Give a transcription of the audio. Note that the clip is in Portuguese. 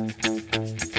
Música